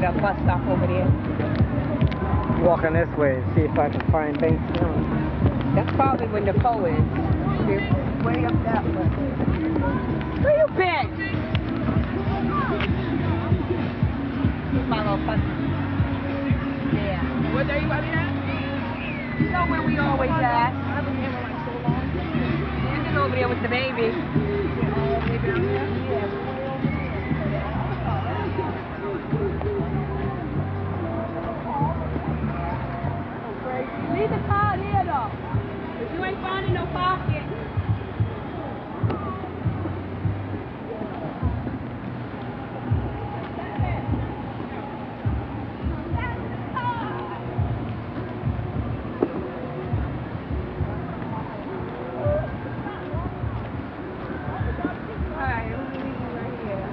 to the bus stop over there. Walking this way, and see if I can find Bankstown. That's probably when the pole is. It's way up that way. Where you been? My little bus. Yeah. Where's everybody at? You know where we always at? I haven't been here in like so long. You've been over there with the baby. Leave the car here though. You ain't finding no pocket. Alright, I'm gonna leave you right here.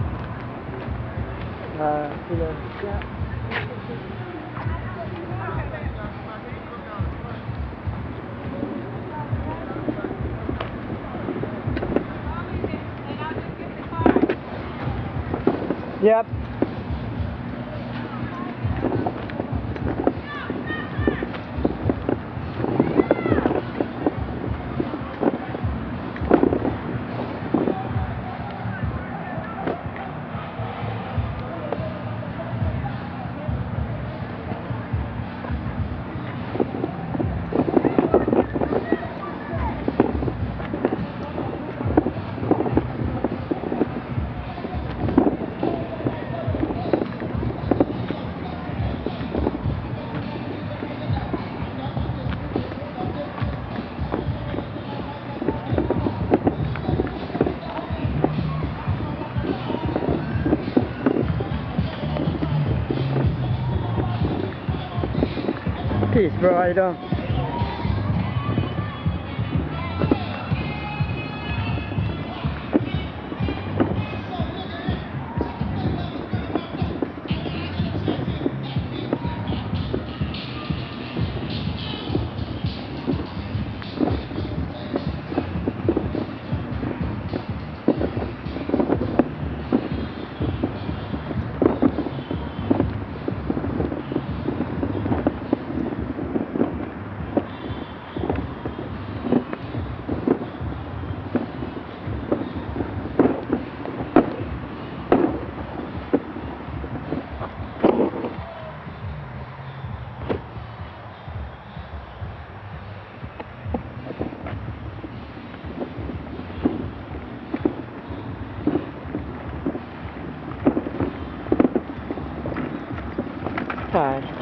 Uh, see the, Yep. Peace, bro. How you doing? Hi.